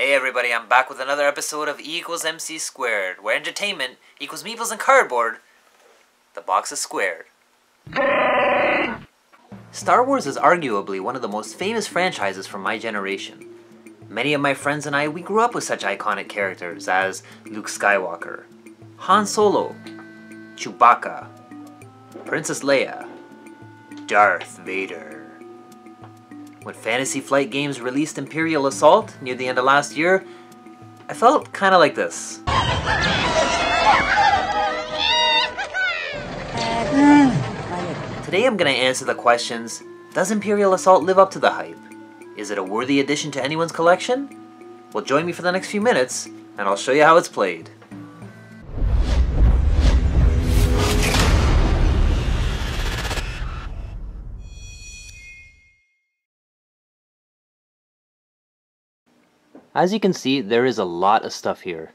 Hey everybody, I'm back with another episode of E equals MC squared, where entertainment equals meeples and cardboard. The box is squared. Star Wars is arguably one of the most famous franchises from my generation. Many of my friends and I, we grew up with such iconic characters as Luke Skywalker, Han Solo, Chewbacca, Princess Leia, Darth Vader. When Fantasy Flight Games released Imperial Assault near the end of last year, I felt kinda like this. Today I'm gonna answer the questions Does Imperial Assault live up to the hype? Is it a worthy addition to anyone's collection? Well, join me for the next few minutes, and I'll show you how it's played. As you can see, there is a lot of stuff here.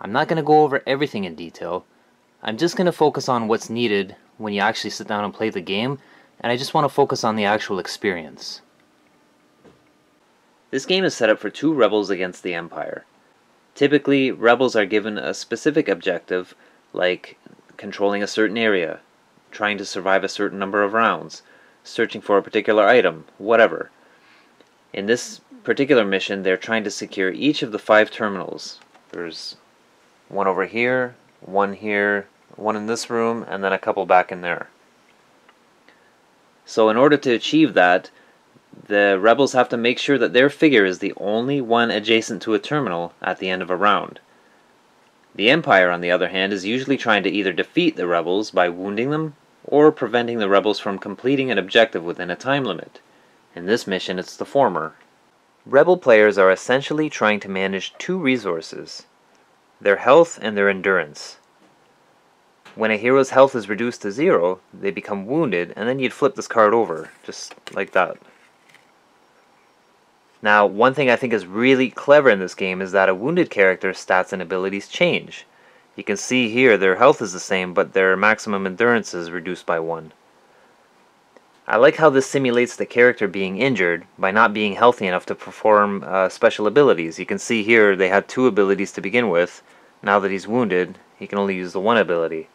I'm not going to go over everything in detail. I'm just going to focus on what's needed when you actually sit down and play the game, and I just want to focus on the actual experience. This game is set up for two rebels against the Empire. Typically, rebels are given a specific objective, like controlling a certain area, trying to survive a certain number of rounds, searching for a particular item, whatever. In this particular mission, they're trying to secure each of the five terminals. There's one over here, one here, one in this room, and then a couple back in there. So in order to achieve that, the rebels have to make sure that their figure is the only one adjacent to a terminal at the end of a round. The Empire, on the other hand, is usually trying to either defeat the rebels by wounding them, or preventing the rebels from completing an objective within a time limit. In this mission, it's the former. Rebel players are essentially trying to manage two resources their health and their endurance. When a hero's health is reduced to zero, they become wounded, and then you'd flip this card over, just like that. Now, one thing I think is really clever in this game is that a wounded character's stats and abilities change. You can see here their health is the same, but their maximum endurance is reduced by 1. I like how this simulates the character being injured by not being healthy enough to perform uh, special abilities. You can see here they had two abilities to begin with. Now that he's wounded, he can only use the one ability.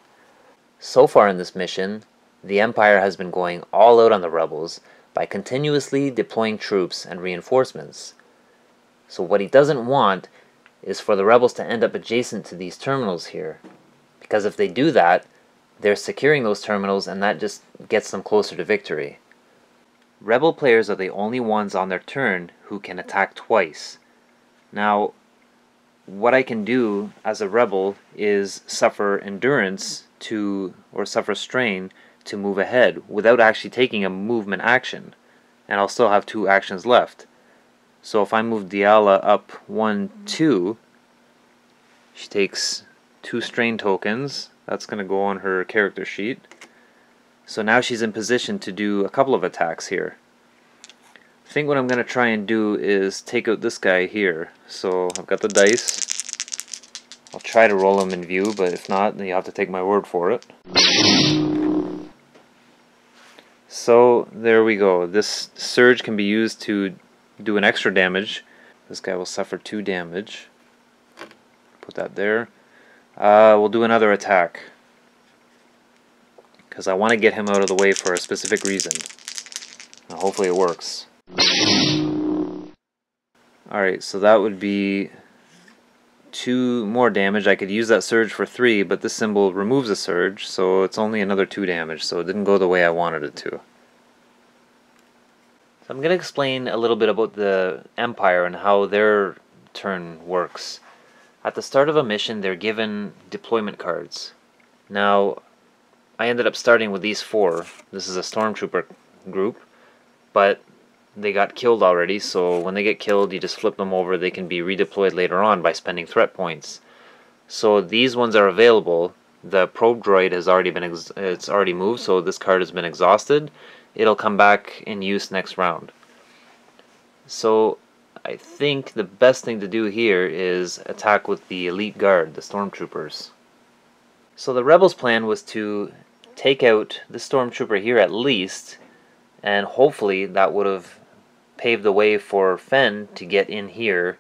So far in this mission, the Empire has been going all out on the rebels by continuously deploying troops and reinforcements. So what he doesn't want is for the rebels to end up adjacent to these terminals here. Because if they do that, they're securing those terminals and that just gets them closer to victory. Rebel players are the only ones on their turn who can attack twice. Now, what I can do as a rebel is suffer endurance to, or suffer strain to move ahead without actually taking a movement action. And I'll still have two actions left. So if I move Diala up 1, 2, she takes two strain tokens that's going to go on her character sheet. So now she's in position to do a couple of attacks here. I think what I'm going to try and do is take out this guy here. So I've got the dice. I'll try to roll them in view, but if not, then you have to take my word for it. So there we go. This surge can be used to do an extra damage. This guy will suffer 2 damage. Put that there. Uh, we'll do another attack. Because I want to get him out of the way for a specific reason. Now, hopefully it works. Alright, so that would be two more damage. I could use that surge for three, but this symbol removes a surge, so it's only another two damage, so it didn't go the way I wanted it to. So I'm going to explain a little bit about the Empire and how their turn works. At the start of a mission, they're given deployment cards. Now, I ended up starting with these four. This is a stormtrooper group, but they got killed already, so when they get killed, you just flip them over. They can be redeployed later on by spending threat points. So these ones are available. The probe droid has already been it's already moved, so this card has been exhausted. It'll come back in use next round. So I think the best thing to do here is attack with the elite guard, the stormtroopers. So the rebels' plan was to take out the stormtrooper here at least, and hopefully that would have paved the way for Fenn to get in here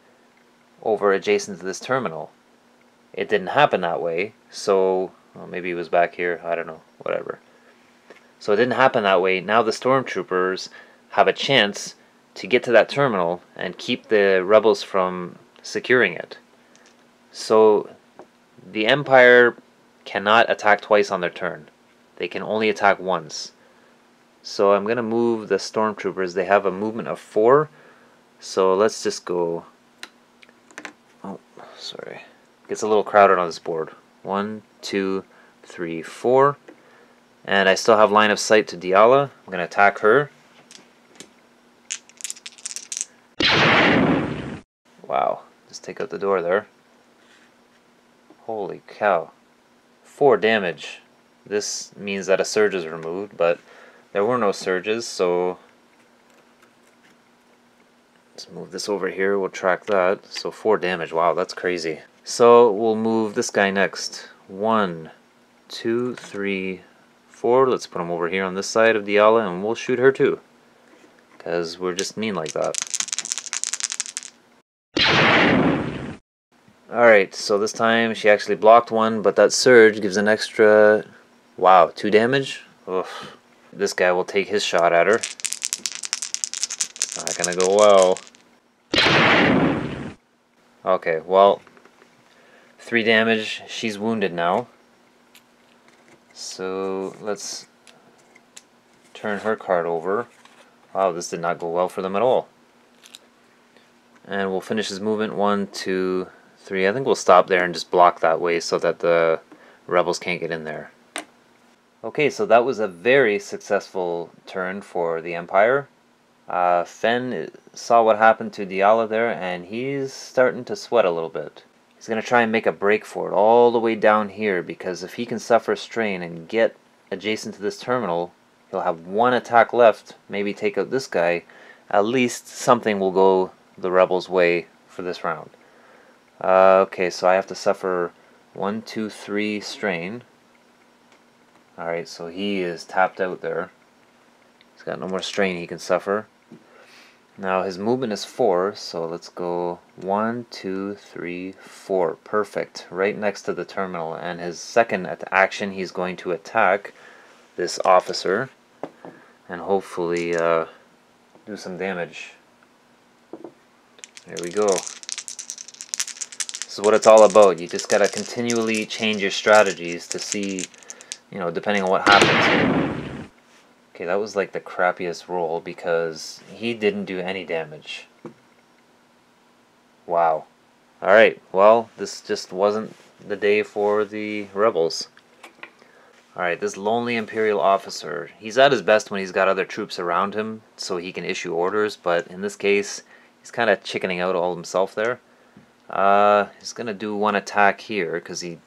over adjacent to this terminal. It didn't happen that way, so well, maybe he was back here, I don't know, whatever. So it didn't happen that way. Now the stormtroopers have a chance to get to that terminal and keep the rebels from securing it. So the Empire cannot attack twice on their turn. They can only attack once. So I'm going to move the stormtroopers. They have a movement of four. So let's just go. Oh, sorry. Gets a little crowded on this board. One, two, three, four. And I still have line of sight to Diala. I'm going to attack her. Wow. Just take out the door there. Holy cow. Four damage. This means that a surge is removed, but there were no surges, so let's move this over here. We'll track that. So four damage. Wow, that's crazy. So we'll move this guy next. One, two, three, four. Let's put him over here on this side of Diala, and we'll shoot her too. Because we're just mean like that. Alright, so this time she actually blocked one, but that surge gives an extra... Wow, two damage? Oof. This guy will take his shot at her. It's not gonna go well. Okay, well... Three damage. She's wounded now. So, let's turn her card over. Wow, this did not go well for them at all. And we'll finish his movement. One, two, three. I think we'll stop there and just block that way so that the rebels can't get in there. Okay, so that was a very successful turn for the Empire. Uh, Fenn saw what happened to Diala there, and he's starting to sweat a little bit. He's going to try and make a break for it all the way down here, because if he can suffer strain and get adjacent to this terminal, he'll have one attack left, maybe take out this guy. At least something will go the rebels' way for this round. Uh, okay, so I have to suffer one, two, three strain. Alright, so he is tapped out there. He's got no more strain he can suffer. Now his movement is four, so let's go one, two, three, four. Perfect. Right next to the terminal. And his second action, he's going to attack this officer and hopefully uh, do some damage. There we go is what it's all about. You just gotta continually change your strategies to see, you know, depending on what happens. Okay, that was like the crappiest roll because he didn't do any damage. Wow. Alright, well, this just wasn't the day for the rebels. Alright, this lonely Imperial officer, he's at his best when he's got other troops around him so he can issue orders, but in this case, he's kind of chickening out all himself there. Uh, he's going to do one attack here because he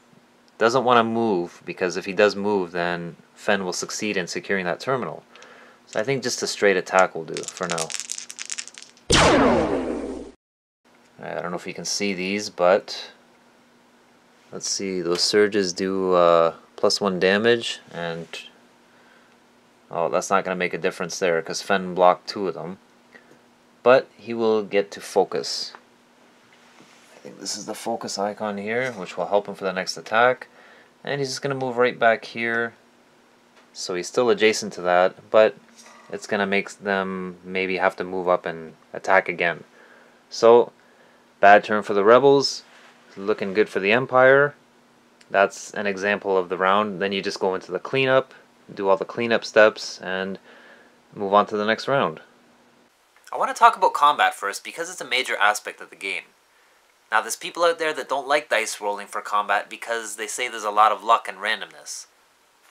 doesn't want to move because if he does move then Fenn will succeed in securing that terminal. So I think just a straight attack will do for now. I don't know if you can see these, but let's see, those surges do uh, plus one damage, and oh, that's not going to make a difference there because Fenn blocked two of them. But he will get to focus. I think this is the focus icon here, which will help him for the next attack. And he's just going to move right back here. So he's still adjacent to that, but it's going to make them maybe have to move up and attack again. So, bad turn for the Rebels. Looking good for the Empire. That's an example of the round. Then you just go into the cleanup, do all the cleanup steps, and move on to the next round. I want to talk about combat first because it's a major aspect of the game. Now, there's people out there that don't like dice rolling for combat because they say there's a lot of luck and randomness.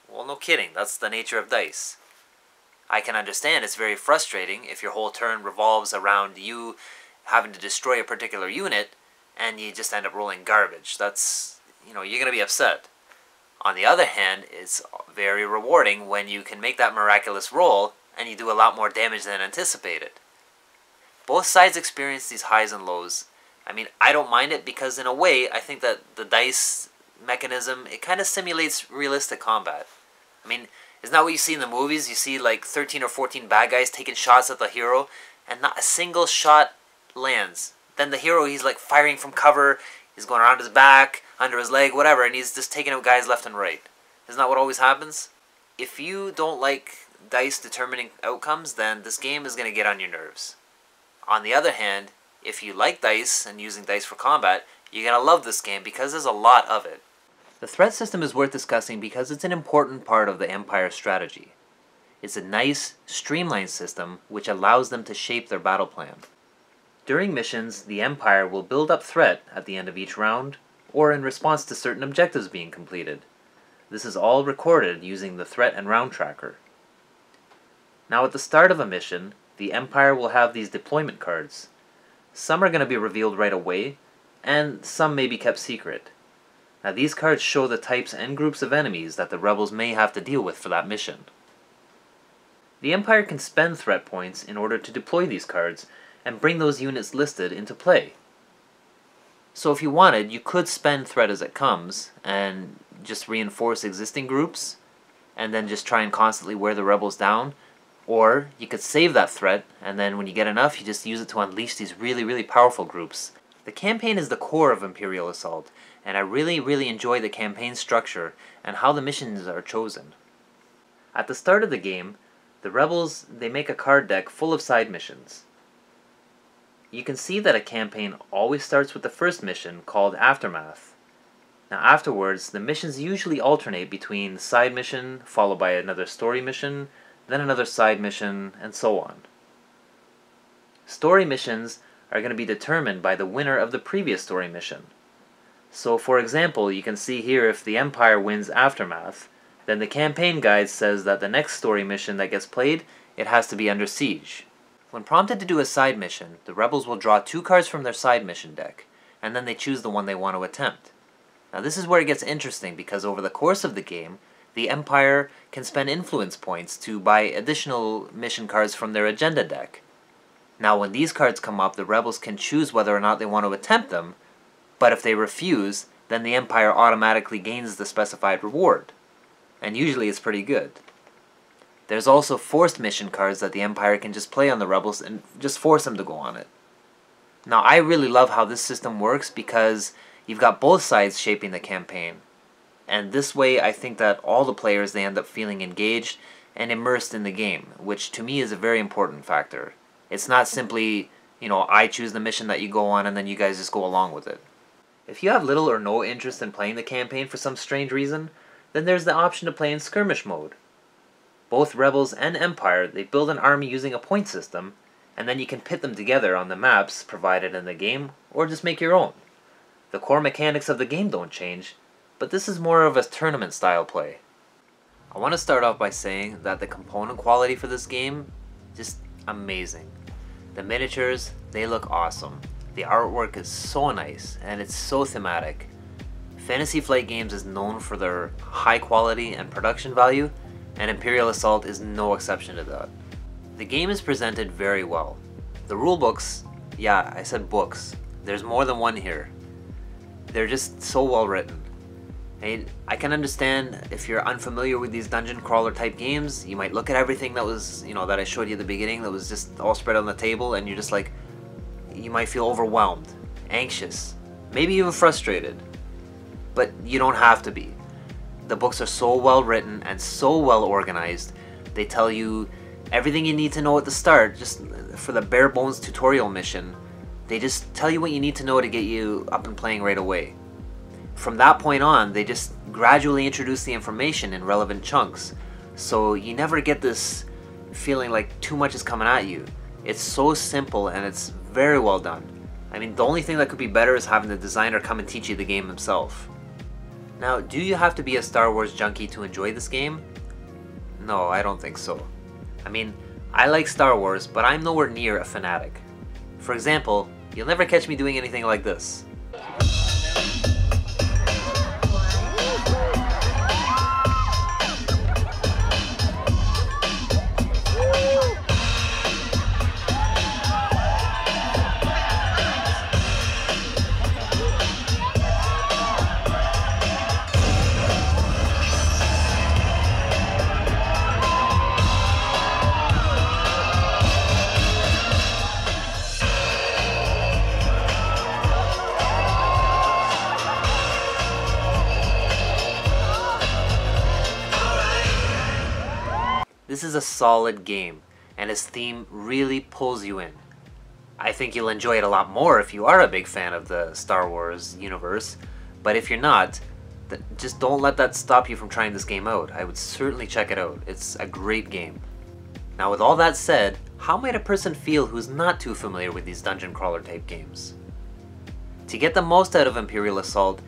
Well, no kidding, that's the nature of dice. I can understand it's very frustrating if your whole turn revolves around you having to destroy a particular unit and you just end up rolling garbage. That's, you know, you're going to be upset. On the other hand, it's very rewarding when you can make that miraculous roll and you do a lot more damage than anticipated. Both sides experience these highs and lows, I mean, I don't mind it because in a way, I think that the dice mechanism, it kind of simulates realistic combat. I mean, isn't that what you see in the movies? You see like 13 or 14 bad guys taking shots at the hero, and not a single shot lands. then the hero he's like firing from cover, he's going around his back, under his leg, whatever, and he's just taking out guys left and right. Isn't that what always happens? If you don't like dice determining outcomes, then this game is going to get on your nerves. On the other hand, if you like dice and using dice for combat, you're going to love this game because there's a lot of it. The threat system is worth discussing because it's an important part of the Empire strategy. It's a nice, streamlined system which allows them to shape their battle plan. During missions, the Empire will build up threat at the end of each round, or in response to certain objectives being completed. This is all recorded using the threat and round tracker. Now at the start of a mission, the Empire will have these deployment cards. Some are going to be revealed right away, and some may be kept secret. Now these cards show the types and groups of enemies that the rebels may have to deal with for that mission. The Empire can spend threat points in order to deploy these cards and bring those units listed into play. So if you wanted, you could spend threat as it comes and just reinforce existing groups and then just try and constantly wear the rebels down. Or you could save that threat and then when you get enough, you just use it to unleash these really, really powerful groups. The campaign is the core of Imperial Assault, and I really, really enjoy the campaign structure and how the missions are chosen. At the start of the game, the rebels, they make a card deck full of side missions. You can see that a campaign always starts with the first mission called Aftermath. Now afterwards, the missions usually alternate between side mission, followed by another story mission, then another side mission, and so on. Story missions are going to be determined by the winner of the previous story mission. So for example, you can see here if the Empire wins Aftermath, then the campaign guide says that the next story mission that gets played, it has to be under siege. When prompted to do a side mission, the rebels will draw two cards from their side mission deck, and then they choose the one they want to attempt. Now this is where it gets interesting because over the course of the game, the Empire can spend influence points to buy additional mission cards from their agenda deck. Now when these cards come up, the rebels can choose whether or not they want to attempt them, but if they refuse, then the Empire automatically gains the specified reward. And usually it's pretty good. There's also forced mission cards that the Empire can just play on the Rebels and just force them to go on it. Now, I really love how this system works because you've got both sides shaping the campaign. And this way, I think that all the players, they end up feeling engaged and immersed in the game, which to me is a very important factor. It's not simply, you know, I choose the mission that you go on and then you guys just go along with it. If you have little or no interest in playing the campaign for some strange reason, then there's the option to play in skirmish mode, both Rebels and Empire, they build an army using a point system, and then you can pit them together on the maps provided in the game, or just make your own. The core mechanics of the game don't change, but this is more of a tournament style play. I want to start off by saying that the component quality for this game, just amazing. The miniatures, they look awesome. The artwork is so nice, and it's so thematic. Fantasy Flight Games is known for their high quality and production value, and Imperial Assault is no exception to that. The game is presented very well. The rulebooks, yeah, I said books, there's more than one here. They're just so well written. I, I can understand if you're unfamiliar with these dungeon crawler type games, you might look at everything that was, you know, that I showed you at the beginning that was just all spread on the table and you're just like, you might feel overwhelmed, anxious, maybe even frustrated. But you don't have to be. The books are so well written and so well organized. They tell you everything you need to know at the start, just for the bare bones tutorial mission. They just tell you what you need to know to get you up and playing right away. From that point on, they just gradually introduce the information in relevant chunks. So you never get this feeling like too much is coming at you. It's so simple and it's very well done. I mean, the only thing that could be better is having the designer come and teach you the game himself. Now, do you have to be a Star Wars junkie to enjoy this game? No, I don't think so. I mean, I like Star Wars, but I'm nowhere near a fanatic. For example, you'll never catch me doing anything like this. Is a solid game, and its theme really pulls you in. I think you'll enjoy it a lot more if you are a big fan of the Star Wars universe, but if you're not, just don't let that stop you from trying this game out. I would certainly check it out. It's a great game. Now with all that said, how might a person feel who's not too familiar with these dungeon crawler type games? To get the most out of Imperial Assault,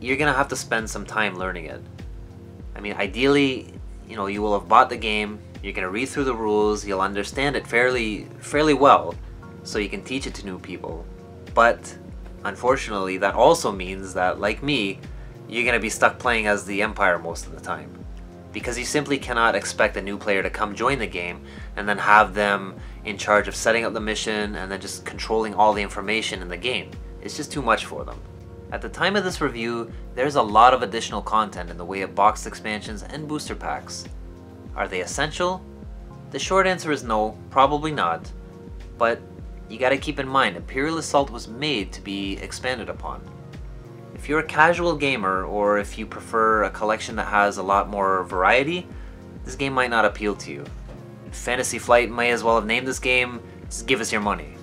you're gonna have to spend some time learning it. I mean, ideally, you know, you will have bought the game, you're gonna read through the rules, you'll understand it fairly, fairly well, so you can teach it to new people. But, unfortunately, that also means that, like me, you're gonna be stuck playing as the Empire most of the time. Because you simply cannot expect a new player to come join the game and then have them in charge of setting up the mission and then just controlling all the information in the game. It's just too much for them. At the time of this review, there's a lot of additional content in the way of boxed expansions and booster packs. Are they essential? The short answer is no, probably not. But you gotta keep in mind, Imperial Assault was made to be expanded upon. If you're a casual gamer, or if you prefer a collection that has a lot more variety, this game might not appeal to you. Fantasy Flight may as well have named this game, just give us your money.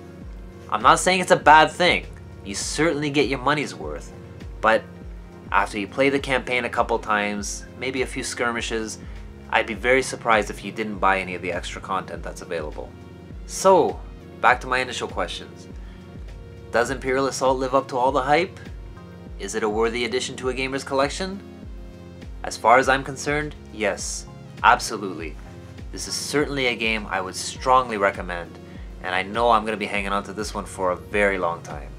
I'm not saying it's a bad thing, you certainly get your money's worth, but after you play the campaign a couple times, maybe a few skirmishes, I'd be very surprised if you didn't buy any of the extra content that's available. So, back to my initial questions. Does Imperial Assault live up to all the hype? Is it a worthy addition to a gamer's collection? As far as I'm concerned, yes, absolutely. This is certainly a game I would strongly recommend, and I know I'm going to be hanging on to this one for a very long time.